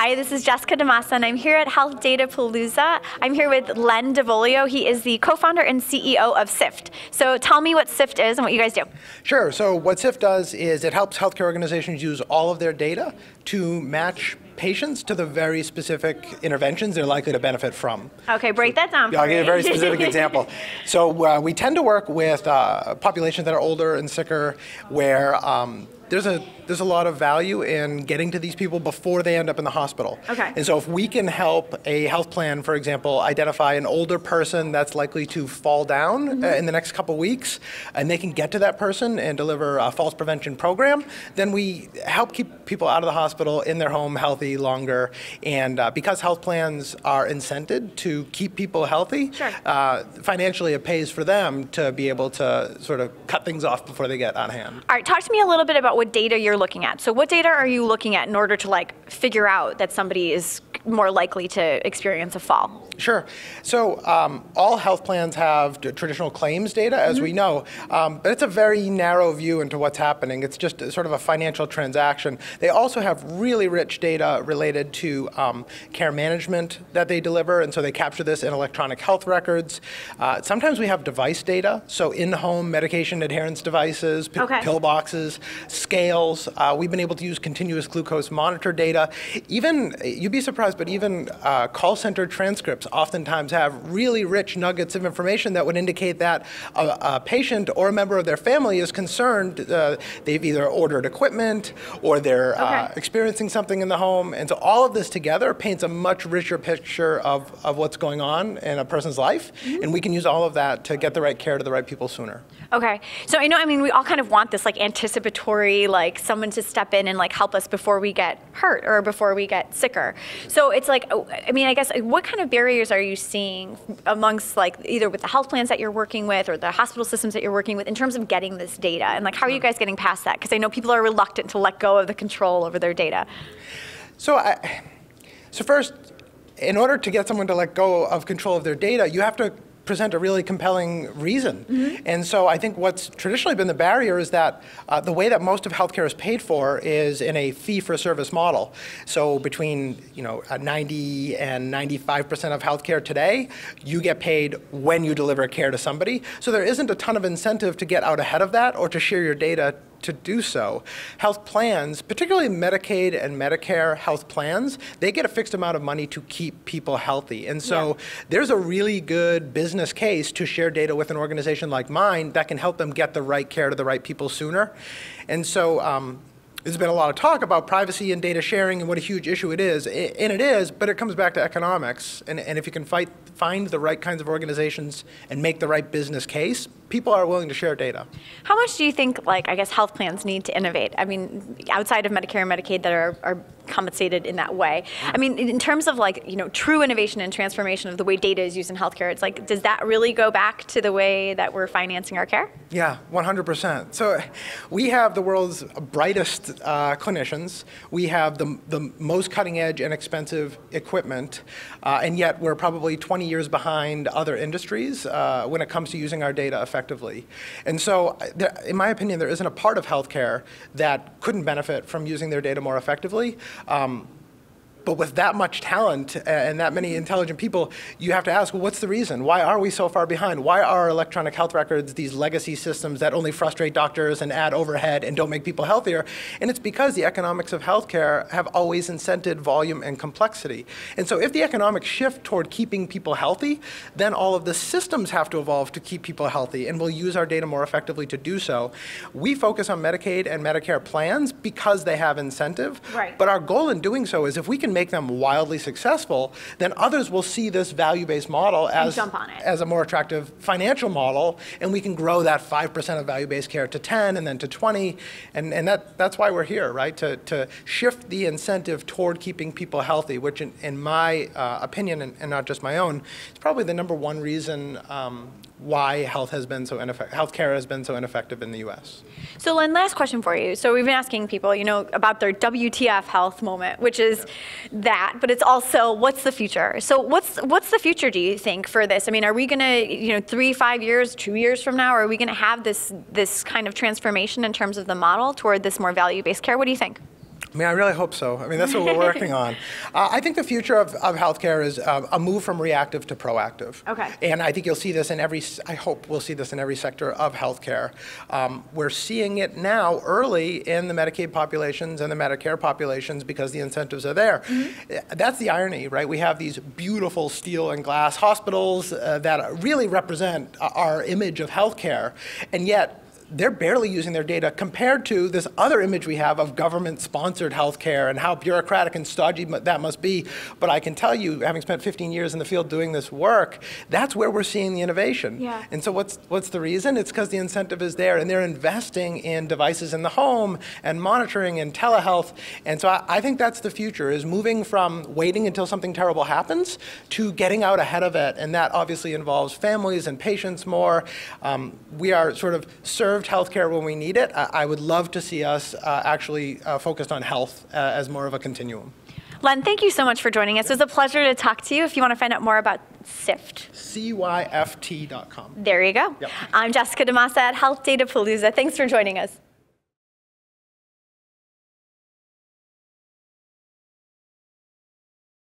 Hi, this is Jessica DaMassa, and I'm here at Health Datapalooza. I'm here with Len D'Avolio. He is the co-founder and CEO of Cyft. So tell me what Cyft is and what you guys do. Sure. So what Cyft does is it helps healthcare organizations use all of their data to match patients to the very specific interventions they're likely to benefit from. Okay, break that down. I'll give you a very specific example. So uh, we tend to work with uh, populations that are older and sicker, where um, there's a there's a lot of value in getting to these people before they end up in the hospital. Okay. And so if we can help a health plan, for example, identify an older person that's likely to fall down mm-hmm. uh, in the next couple weeks, and they can get to that person and deliver a falls prevention program, then we help keep people out of the hospital in their home healthy longer. And uh, because health plans are incented to keep people healthy, sure. uh, financially it pays for them to be able to sort of cut things off before they get on hand. All right, talk to me a little bit about what data you're looking at. So what data are you looking at in order to like figure out that somebody is more likely to experience a fall? Sure. So um, all health plans have traditional claims data, as mm-hmm. we know, um, but it's a very narrow view into what's happening. It's just sort of a financial transaction. They also have really rich data related to um, care management that they deliver, and so they capture this in electronic health records. Uh, sometimes we have device data, so in-home medication adherence devices, p- okay. pill boxes, scales. Uh, we've been able to use continuous glucose monitor data. Even you'd be surprised, but even uh, call center transcripts oftentimes have really rich nuggets of information that would indicate that a, a patient or a member of their family is concerned. Uh, they've either ordered equipment or they're uh, okay. uh, experiencing something in the home. And so all of this together paints a much richer picture of, of what's going on in a person's life. Mm-hmm. And we can use all of that to get the right care to the right people sooner. Okay. So I know, I mean, we all kind of want this like anticipatory, like someone to step in and like help us before we get hurt or before we get sicker. So it's like, oh, I mean, I guess what kind of barriers are you seeing amongst like either with the health plans that you're working with or the hospital systems that you're working with in terms of getting this data? And like, how are you mm-hmm. guys getting past that? Because I know people are reluctant to let go of the control over their data. So I, so first, in order to get someone to let go of control of their data, you have to present a really compelling reason. Mm-hmm. And so I think what's traditionally been the barrier is that uh, the way that most of healthcare is paid for is in a fee-for-service model. So between you know 90 and 95 percent of healthcare today, you get paid when you deliver care to somebody. So there isn't a ton of incentive to get out ahead of that or to share your data to do so. Health plans, particularly Medicaid and Medicare health plans, they get a fixed amount of money to keep people healthy. And so yeah. there's a really good business case to share data with an organization like mine that can help them get the right care to the right people sooner. And so um, there's been a lot of talk about privacy and data sharing and what a huge issue it is, and it is, but it comes back to economics. And, and if you can fight, find the right kinds of organizations and make the right business case, people are willing to share data. How much do you think, like, I guess health plans need to innovate? I mean, outside of Medicare and Medicaid that are, are compensated in that way. I mean, in terms of like, you know, true innovation and transformation of the way data is used in healthcare, it's like, does that really go back to the way that we're financing our care? Yeah, 100%. So we have the world's brightest uh, clinicians. We have the, the most cutting edge and expensive equipment, uh, and yet we're probably 20 years behind other industries uh, when it comes to using our data effectively. And so, there, in my opinion, there isn't a part of healthcare that couldn't benefit from using their data more effectively. Um, but with that much talent and that many intelligent people, you have to ask, well, what's the reason? Why are we so far behind? Why are electronic health records these legacy systems that only frustrate doctors and add overhead and don't make people healthier? And it's because the economics of healthcare have always incented volume and complexity. And so if the economics shift toward keeping people healthy, then all of the systems have to evolve to keep people healthy, and we'll use our data more effectively to do so. We focus on Medicaid and Medicare plans because they have incentive. Right. But our goal in doing so is if we can make them wildly successful, then others will see this value-based model as, as a more attractive financial model, and we can grow that 5% of value-based care to 10 and then to 20, and, and that, that's why we're here, right? To, to shift the incentive toward keeping people healthy, which in, in my uh, opinion, and, and, not just my own, is probably the number one reason um, why health has been so ineffective, healthcare has been so ineffective in the U.S. So, Len, last question for you. So, we've been asking people, you know, about their WTF health moment, which is that, but it's also what's the future. So, what's what's the future? Do you think for this? I mean, are we going to, you know, three, five years, two years from now, are we going to have this this kind of transformation in terms of the model toward this more value-based care? What do you think? I mean, I really hope so. I mean, that's what we're working on. Uh, I think the future of, of healthcare is uh, a move from reactive to proactive. Okay. And I think you'll see this in every, I hope we'll see this in every sector of healthcare. Um, we're seeing it now early in the Medicaid populations and the Medicare populations because the incentives are there. Uh, That's the irony, right? We have these beautiful steel and glass hospitals uh, that really represent uh, our image of healthcare, and yet they're barely using their data compared to this other image we have of government-sponsored healthcare and how bureaucratic and stodgy that must be. But I can tell you, having spent 15 years in the field doing this work, that's where we're seeing the innovation. Yeah. And so what's what's the reason? It's because the incentive is there, and they're investing in devices in the home and monitoring and telehealth. And so I, I think that's the future: is moving from waiting until something terrible happens to getting out ahead of it, and that obviously involves families and patients more. Um, we are sort of served healthcare when we need it. I, I would love to see us uh, actually uh, focused on health uh, as more of a continuum. Len, thank you so much for joining us. It was a pleasure to talk to you. If you want to find out more about Cyft, CYFT.com. there you go. Yep. I'm Jessica DaMassa at Health Datapalooza. Thanks for joining us.